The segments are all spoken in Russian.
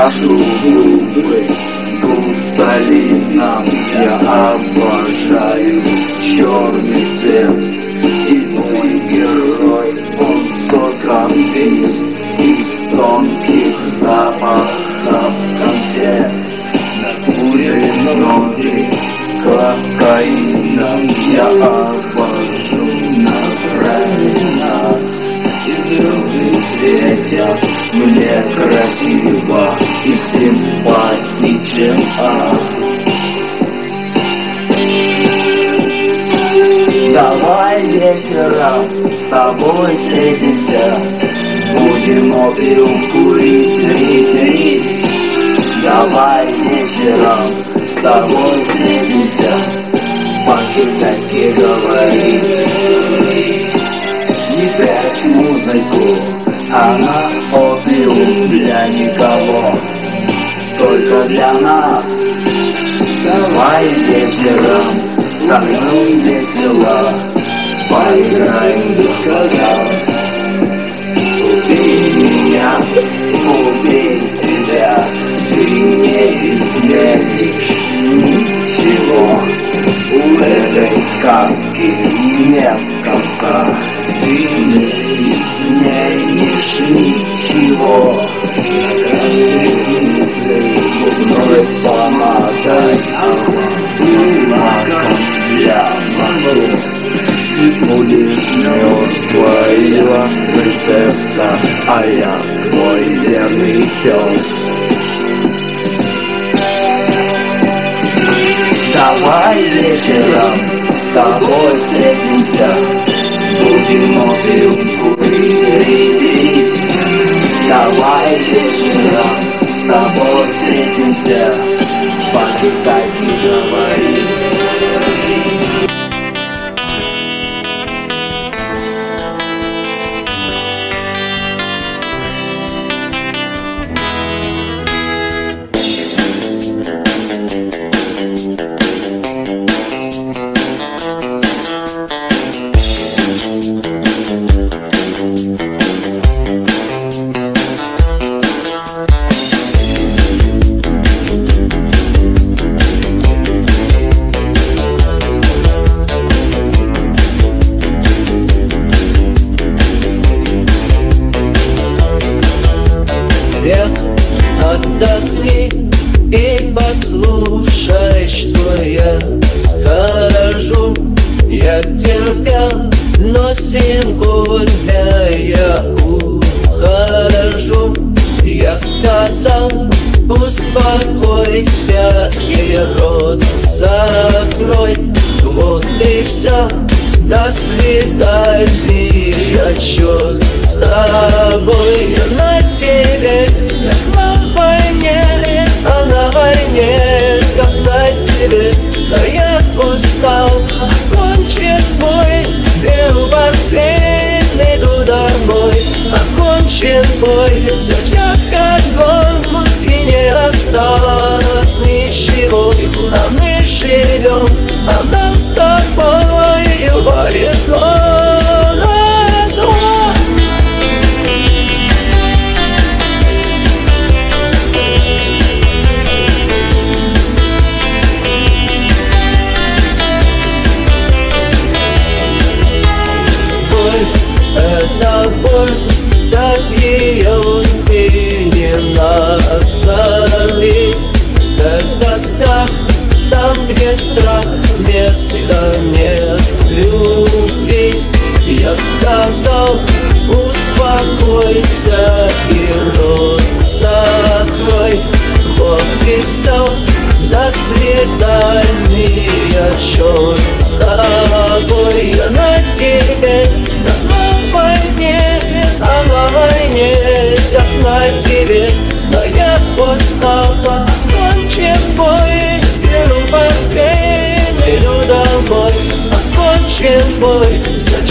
прошу губы Губталином я обожаю черный цвет И мой герой, он соком весь Из тонких запахов конфет. Накуренный кокаином я обожу на время И звезды светят мне Давай вечером с тобой встретимся. Будем опиум курить, рить, Давай вечером с тобой встретимся. По-китайски говорить. Не прячь музыку, она опиум для никого Только для нас. Давай вечером Вдвоем весело Поиграем в раз Убей меня, убей А я твой верный пес Давай вечером с тобой встретимся. Будем опиум курить Давай вечером с тобой встретимся. По-китайски говорить и все, до свидания, черт с тобой. Я на тебе, как на войне, а на войне, как на тебе Но я устал, окончен бой, беру портфель, иду домой. Окончен бой, зачат огонь, и не осталось ничего. А мы живем, а нам страх, места нет любви. Я сказал, успокойся и рот закрой. Вот и все, до свидания, черт с тобой. Я Окончен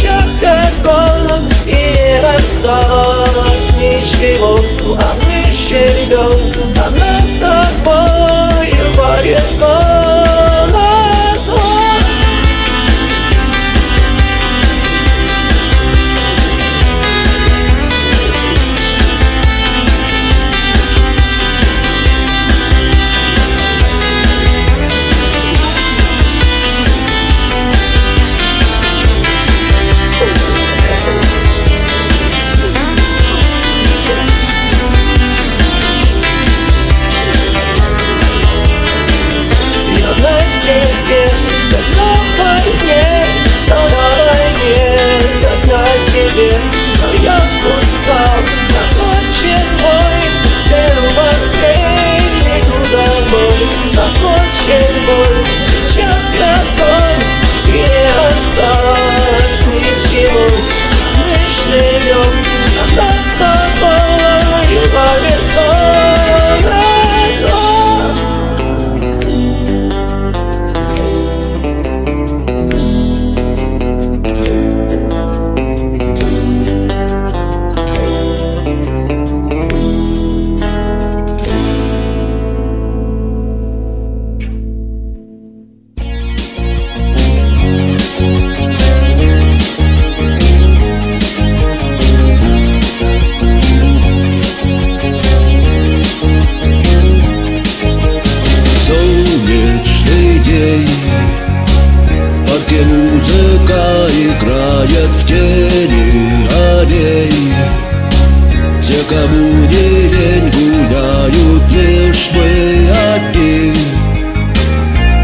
кому не лень, гуляют лишь мы одни.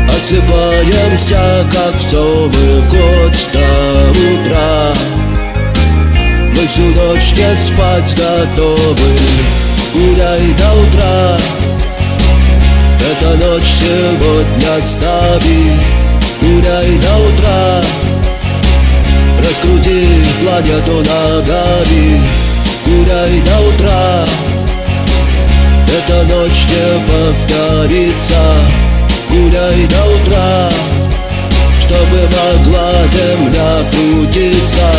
Отсыпаемся, как совы год до утра. Мы всю ночь не спать готовы. Гуляй до утра. Эта ночь сегодня с нами. Гуляй до утра. Раскрути планету ногами Гуляй до утра. Эта ночь не повторится. Гуляй до утра Чтобы могла земля крутиться.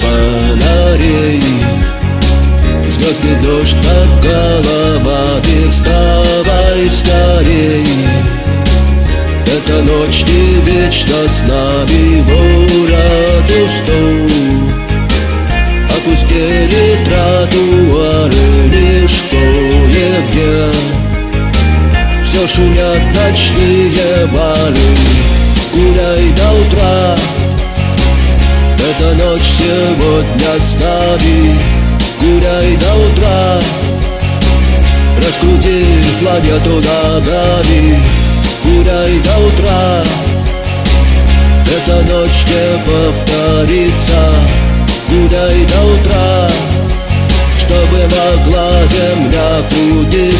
Фонарей Звездный дождь над головами Вставай скорей. Эта ночь не вечно с нами Город устал Опустили тротуары Лишь кое-где Все шумят ночные бары Гуляй до утра. Эта ночь сегодня с нами Гуляй до утра Раскрути планету ногами. Гуляй до утра. Эта ночь не повторится. Гуляй до утра Чтобы могла земля крутиться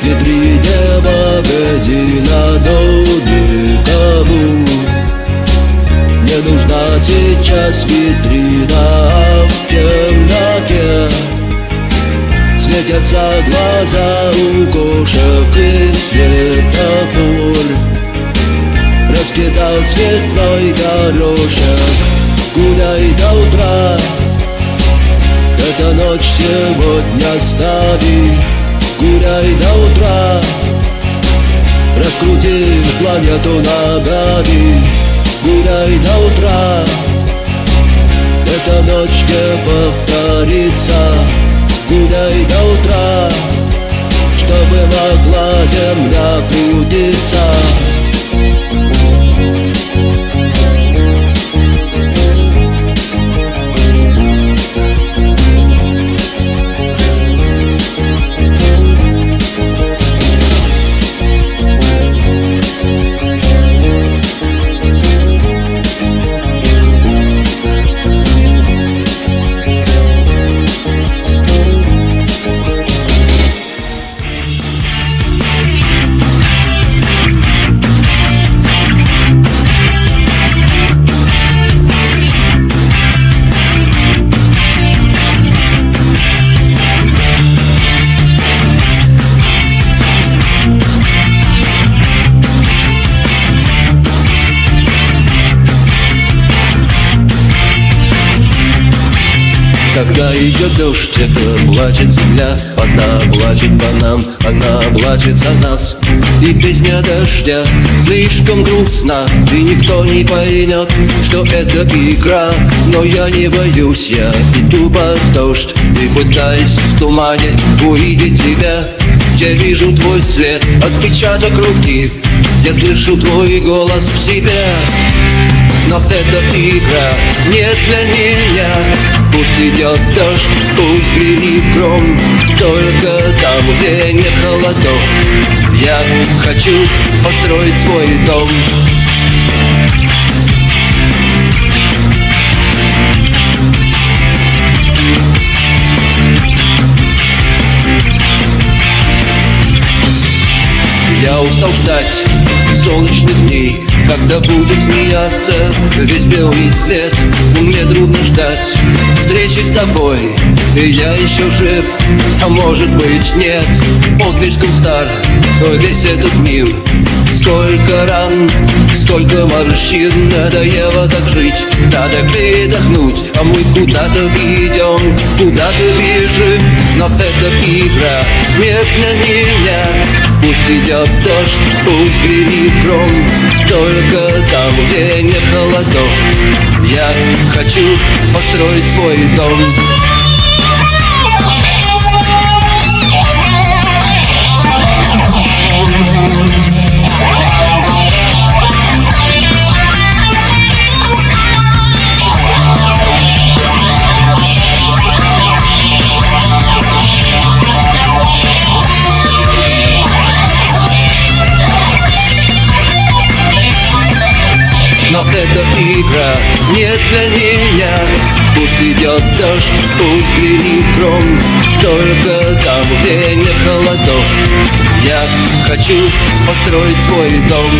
в витрине магазина Но никому не нужна сейчас витрина В темноте светятся глаза у кошек и светофор. Раскидал цветной горошек Гуляй до утра. Эта ночь сегодня с Гуляй до утра Раскрути планету ногами Гуляй до утра Эта ночь не повторится. Гуляй до утра Чтобы могла земля крутиться Когда идет дождь, это плачет земля. Одна плачет по нам, одна плачет за нас. И песня дождя слишком грустна И никто не поймет, что это игра. Но я не боюсь, я иду под дождь И пытаюсь в тумане увидеть тебя. Я вижу твой свет, отпечаток руки. Я слышу твой голос в себе. Но эта игра не для меня Пусть идет дождь, пусть гремит гром. Только там, где нет холодов Я хочу построить свой дом. Я устал ждать солнечных дней Когда будет смеяться весь белый свет Мне трудно ждать встречи с тобой. И я еще жив, а может быть нет. Он слишком стар, весь этот мир. Сколько ран, сколько морщин Надоело так жить, надо передохнуть А мы куда-то идем, куда-то бежим. Но это игра не для меня Пусть идет дождь, пусть гремит гром Только там, где нет холодов. Я хочу построить свой дом не для меня Пусть идет дождь, пусть гремит гром. Только там, где нет холодов. Я хочу построить свой дом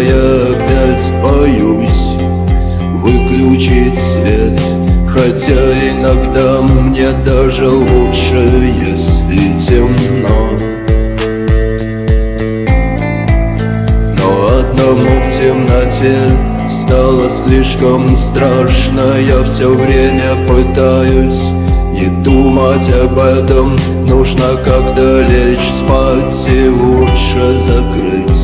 я опять боюсь. Выключить свет Хотя иногда мне даже лучше, если темно. Но одному в темноте стало слишком страшно. Я все время пытаюсь не думать об этом. Нужно когда лечь спать и лучше закрыть